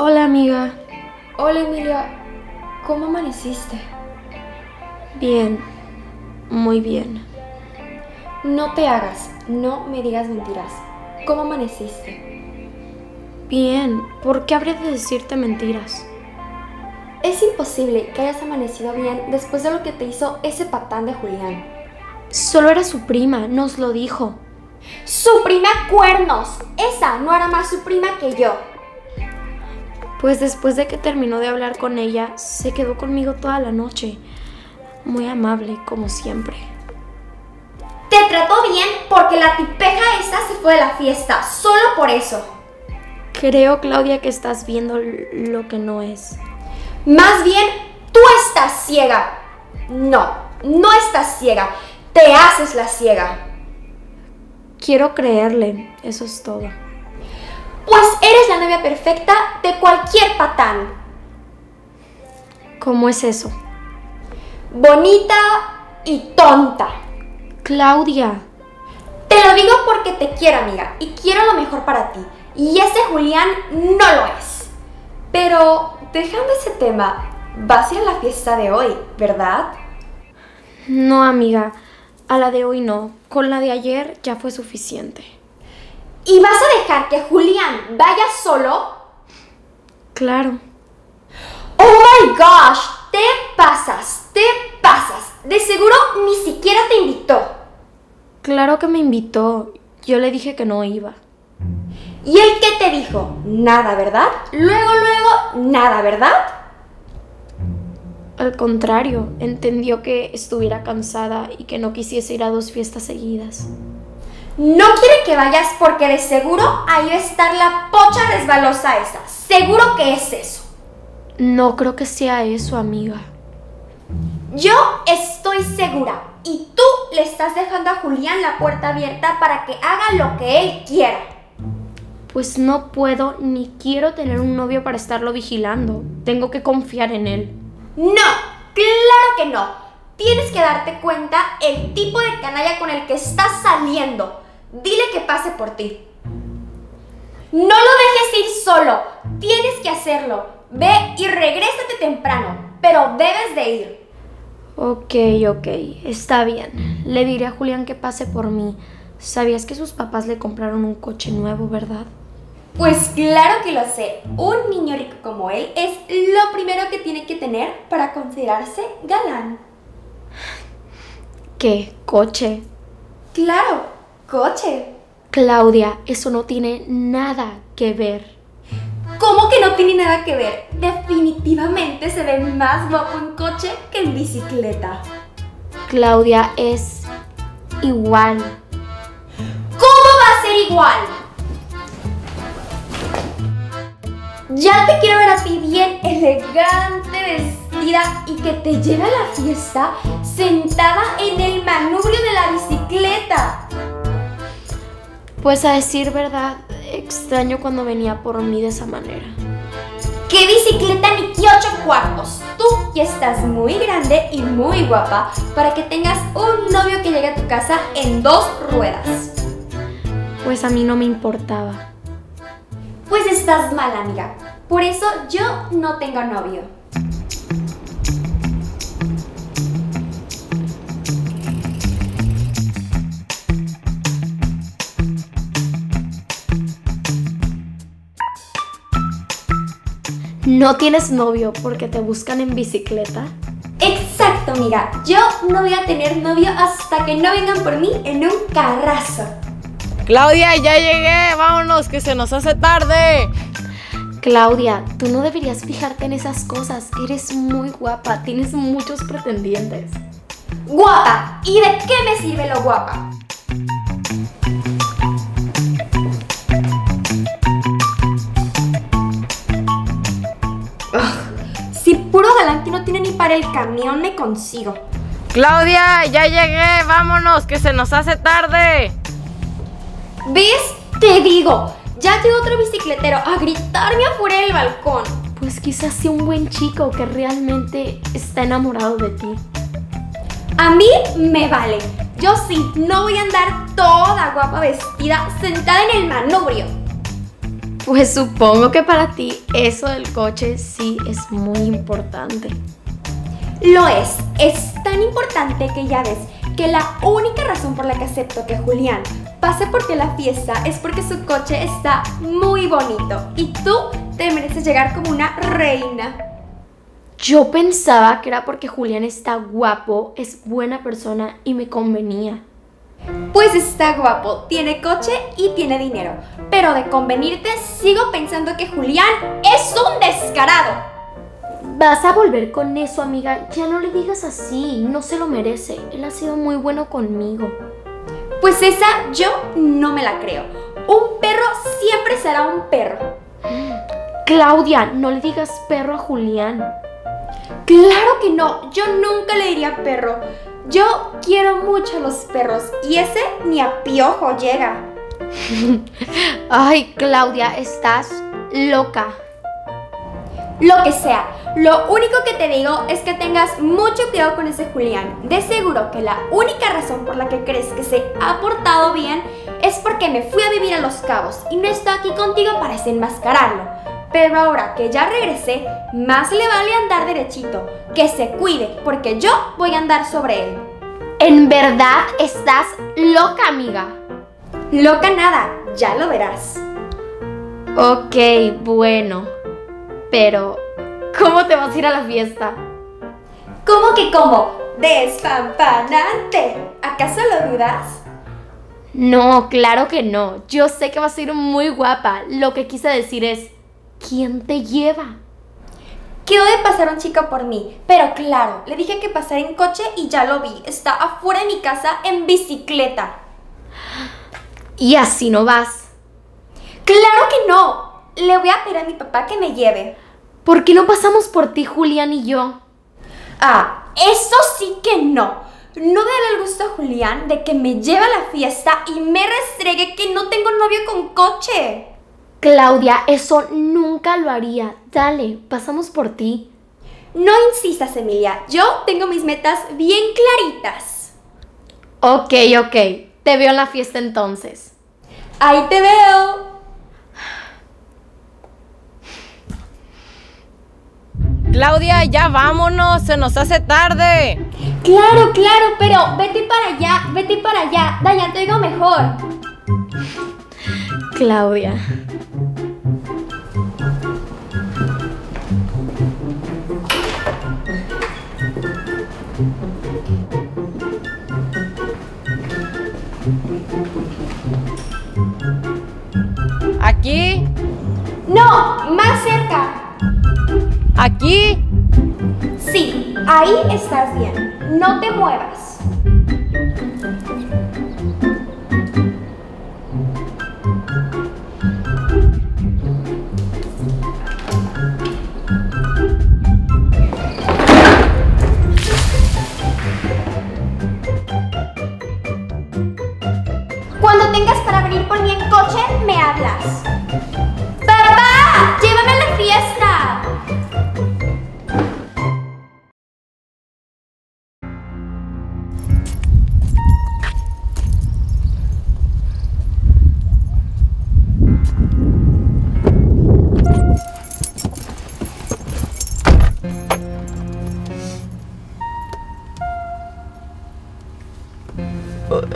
Hola Emilia, ¿cómo amaneciste? Bien, muy bien. No te hagas, no me digas mentiras. ¿Cómo amaneciste? Bien, ¿por qué habría de decirte mentiras? Es imposible que hayas amanecido bien después de lo que te hizo ese patán de Julián. Solo era su prima, nos lo dijo. ¡Su prima cuernos! Esa no era más su prima que yo. Pues después de que terminó de hablar con ella, se quedó conmigo toda la noche. Muy amable, como siempre. Te trató bien porque la tipeja esa se fue de la fiesta, solo por eso. Creo, Claudia, que estás viendo lo que no es. Más bien, tú estás ciega. No, no estás ciega. Te haces la ciega. Quiero creerle, eso es todo. Pues eres la novia perfecta de cualquier patán. ¿Cómo es eso? Bonita y tonta. Claudia. Te lo digo porque te quiero, amiga, y quiero lo mejor para ti. Y ese Julián no lo es. Pero, dejando ese tema, vas a ir a la fiesta de hoy, ¿verdad? No, amiga. A la de hoy no. Con la de ayer ya fue suficiente. ¿Y vas a dejar que Julián vaya solo? Claro. ¡Oh my gosh! Te pasas, te pasas. De seguro ni siquiera te invitó. Claro que me invitó. Yo le dije que no iba. ¿Y él qué te dijo? Nada, ¿verdad? Luego, luego, nada, ¿verdad? Al contrario, entendió que estuviera cansada y que no quisiese ir a dos fiestas seguidas. No quiere que vayas porque de seguro ahí va a estar la pocha resbalosa esa. Seguro que es eso. No creo que sea eso, amiga. Yo estoy segura. Y tú le estás dejando a Julián la puerta abierta para que haga lo que él quiera. Pues no puedo ni quiero tener un novio para estarlo vigilando. Tengo que confiar en él. No, claro que no. Tienes que darte cuenta el tipo de canalla con el que estás saliendo. Dile que pase por ti. No lo dejes ir solo. Tienes que hacerlo. Ve y regrésate temprano. Pero debes de ir. Ok, ok, está bien. Le diré a Julián que pase por mí. ¿Sabías que sus papás le compraron un coche nuevo, verdad? Pues claro que lo sé. Un niño rico como él es lo primero que tiene que tener para considerarse galán. ¿Qué? ¿Coche? Claro, coche. Claudia, eso no tiene nada que ver. ¿Cómo que no tiene nada que ver? Definitivamente se ve más guapo en coche que en bicicleta. Claudia es igual. ¿Cómo va a ser igual? Ya te quiero ver a ti bien elegante, vestida y que te lleve a la fiesta sentada en el manubrio de la bicicleta. Pues a decir verdad, extraño cuando venía por mí de esa manera. ¿Qué bicicleta ni qué ocho cuartos? Tú ya estás muy grande y muy guapa para que tengas un novio que llegue a tu casa en dos ruedas. Pues a mí no me importaba. Pues estás mal, amiga. Por eso yo no tengo novio. ¿No tienes novio porque te buscan en bicicleta? Exacto, amiga. Yo no voy a tener novio hasta que no vengan por mí en un carrazo. Claudia, ya llegué. Vámonos, que se nos hace tarde. Claudia, tú no deberías fijarte en esas cosas. Eres muy guapa, tienes muchos pretendientes. Guapa. ¿Y de qué me sirve lo guapa? Para el camión me consigo. Claudia, ya llegué. Vámonos, que se nos hace tarde. ¿Ves? Te digo, ya llegó otro bicicletero a gritarme afuera del balcón. Pues quizás sea un buen chico que realmente está enamorado de ti. A mí me vale. Yo sí, no voy a andar toda guapa vestida sentada en el manubrio. Pues supongo que para ti eso del coche sí es muy importante. Lo es, es tan importante que ya ves que la única razón por la que acepto que Julián pase por ti a la fiesta es porque su coche está muy bonito y tú te mereces llegar como una reina. Yo pensaba que era porque Julián está guapo, es buena persona y me convenía. Pues está guapo, tiene coche y tiene dinero, pero de convenirte sigo pensando que Julián es un descarado. Vas a volver con eso, amiga. Ya no le digas así, no se lo merece. Él ha sido muy bueno conmigo. Pues esa yo no me la creo. Un perro siempre será un perro. Claudia, no le digas perro a Julián. Claro que no, yo nunca le diría perro. Yo quiero mucho a los perros y ese ni a piojo llega. Ay, Claudia, estás loca. Lo que sea, lo único que te digo es que tengas mucho cuidado con ese Julián. De seguro que la única razón por la que crees que se ha portado bien es porque me fui a vivir a Los Cabos y no estoy aquí contigo para desenmascararlo. Pero ahora que ya regresé, más le vale andar derechito, que se cuide, porque yo voy a andar sobre él. En verdad estás loca, amiga. Loca nada, ya lo verás. Ok, bueno. Pero, ¿cómo te vas a ir a la fiesta? ¿Cómo que cómo? ¡Despampanante! ¿Acaso lo dudas? No, claro que no. Yo sé que vas a ir muy guapa. Lo que quise decir es, ¿quién te lleva? Quedó de pasar un chico por mí, pero claro, le dije que pasara en coche y ya lo vi. Está afuera de mi casa en bicicleta. ¿Y así no vas? ¡Claro que no! Le voy a pedir a mi papá que me lleve. ¿Por qué no pasamos por ti, Julián y yo? Ah, eso sí que no. No daré el gusto a Julián de que me lleve a la fiesta y me restregue que no tengo novio con coche. Claudia, eso nunca lo haría. Dale, pasamos por ti. No insistas, Emilia. Yo tengo mis metas bien claritas. Ok, ok. Te veo en la fiesta entonces. Ahí te veo. Claudia, ya vámonos, se nos hace tarde. Claro, claro, pero vete para allá, vete para allá. Dayan, te oigo mejor. Claudia. ¿Aquí? Sí, ahí estás bien. No te muevas. Cuando tengas para venir por mí en coche, me hablas.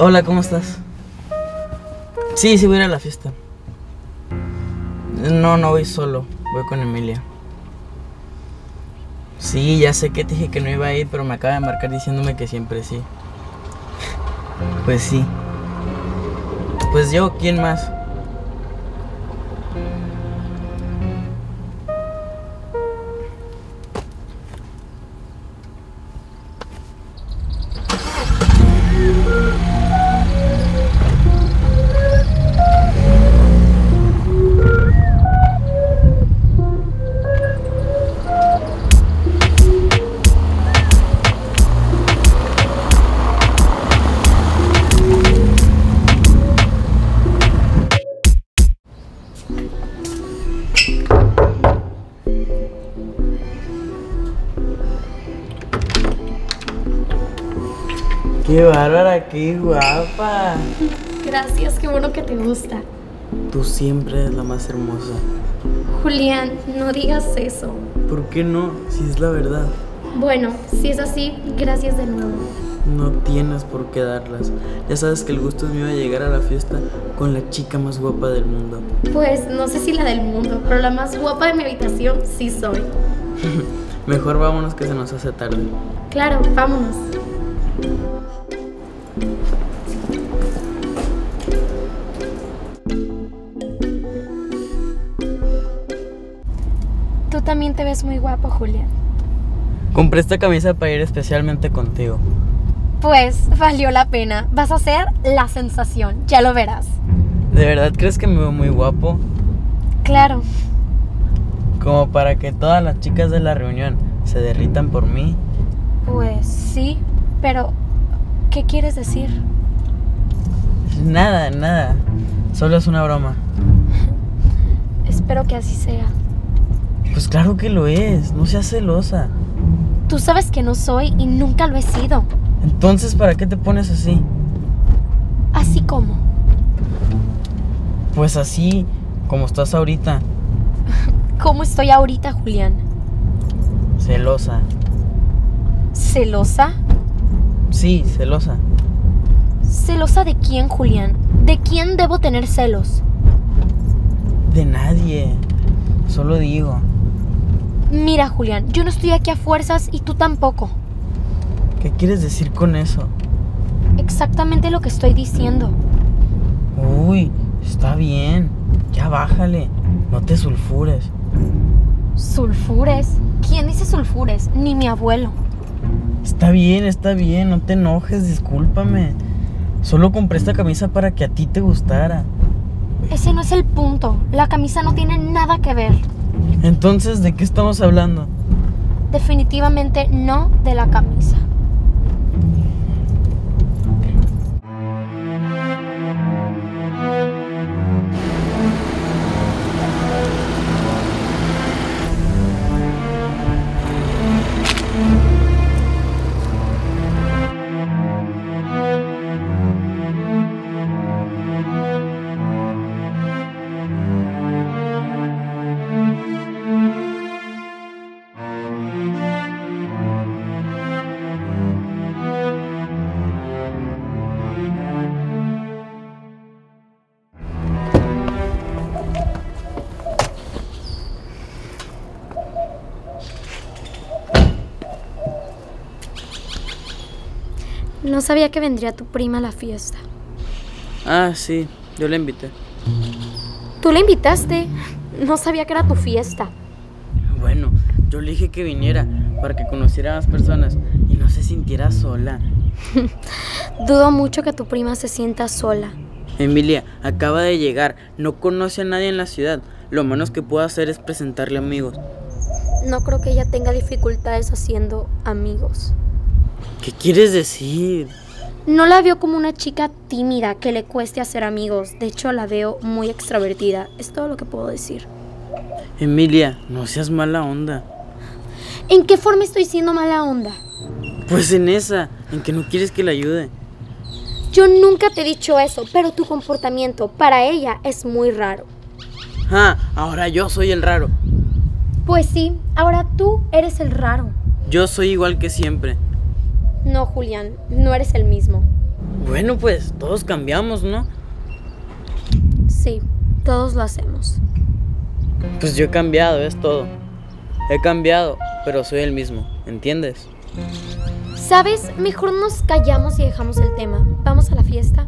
Hola, ¿cómo estás? Sí, sí voy a ir a la fiesta. No, no voy solo, voy con Emilia. Sí, ya sé que te dije que no iba a ir, pero me acaba de marcar diciéndome que siempre sí. Pues sí. Pues yo, ¿quién más? Qué bárbara, qué guapa. Gracias, qué bueno que te gusta. Tú siempre eres la más hermosa. Julián, no digas eso. ¿Por qué no? Si es la verdad. Bueno, si es así, gracias de nuevo. No tienes por qué darlas. Ya sabes que el gusto es mío de llegar a la fiesta con la chica más guapa del mundo. Pues no sé si la del mundo, pero la más guapa de mi habitación sí soy. Mejor vámonos que se nos hace tarde. Claro, vámonos. También te ves muy guapo, Julián. Compré esta camisa para ir especialmente contigo. Pues valió la pena. Vas a ser la sensación, ya lo verás. ¿De verdad crees que me veo muy guapo? Claro. Como para que todas las chicas de la reunión se derritan por mí. Pues sí, pero ¿qué quieres decir? Nada, nada. Solo es una broma. Espero que así sea. Pues claro que lo es. No seas celosa. Tú sabes que no soy y nunca lo he sido. Entonces, ¿para qué te pones así? Así como. Pues así, como estás ahorita. ¿Cómo estoy ahorita, Julián? Celosa. ¿Celosa? Sí, celosa. ¿Celosa de quién, Julián? ¿De quién debo tener celos? De nadie. Solo digo. Mira, Julián, yo no estoy aquí a fuerzas y tú tampoco. ¿Qué quieres decir con eso? Exactamente lo que estoy diciendo. Uy, está bien. Ya bájale. No te sulfures. ¿Sulfures? ¿Quién dice sulfures? Ni mi abuelo. Está bien, está bien. No te enojes, discúlpame. Solo compré esta camisa para que a ti te gustara. Ese no es el punto. La camisa no tiene nada que ver. Entonces, ¿de qué estamos hablando? Definitivamente no de la camisa. No sabía que vendría tu prima a la fiesta. Ah, sí. Yo la invité. Tú la invitaste. No sabía que era tu fiesta. Bueno, yo le dije que viniera para que conociera a más personas y no se sintiera sola. Dudo mucho que tu prima se sienta sola. Emilia, acaba de llegar, no conoce a nadie en la ciudad. Lo menos que puedo hacer es presentarle amigos. No creo que ella tenga dificultades haciendo amigos. ¿Qué quieres decir? No la veo como una chica tímida que le cueste hacer amigos. De hecho, la veo muy extrovertida. Es todo lo que puedo decir. Emilia, no seas mala onda. ¿En qué forma estoy siendo mala onda? Pues en esa, en que no quieres que la ayude. Yo nunca te he dicho eso, pero tu comportamiento para ella es muy raro. Ah, ahora yo soy el raro. Pues sí, ahora tú eres el raro. Yo soy igual que siempre. No, Julián, no eres el mismo. Bueno, pues todos cambiamos, ¿no? Sí, todos lo hacemos. Pues yo he cambiado, es todo. He cambiado, pero soy el mismo, ¿entiendes? ¿Sabes? Mejor nos callamos y dejamos el tema. Vamos a la fiesta.